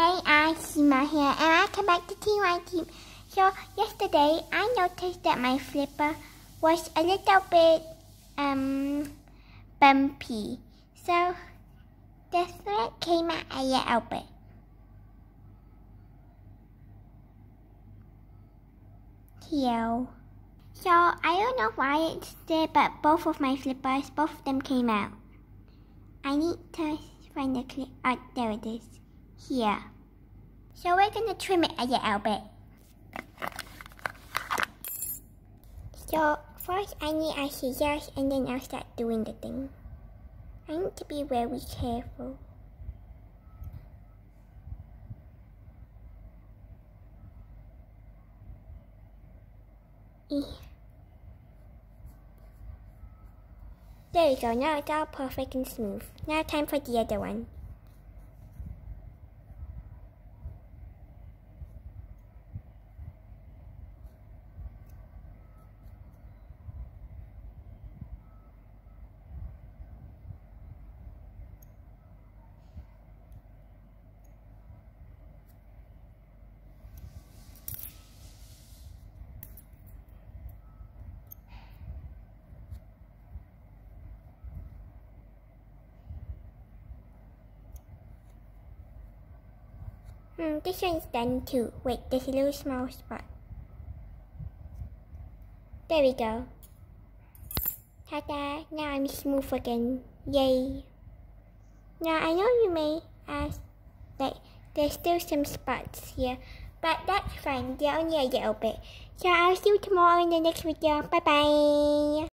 AI Seamore here and I come back to TyTube. So yesterday I noticed that my flipper was a little bit um bumpy. So the thread came out a little bit. Here. So I don't know why it's there but both of my flippers, both of them came out. I need to find the clip. Oh, there it is here. So we're gonna trim it a little bit. So first I need a scissors and then I'll start doing the thing. I need to be very careful. Eh. There we go, now it's all perfect and smooth. Now time for the other one. Hmm, this one's done too. Wait, there's a little small spot. There we go. Ta-da! Now I'm smooth again. Yay! Now I know you may ask, like, there's still some spots here, but that's fine. They're only a little bit. So I'll see you tomorrow in the next video. Bye-bye!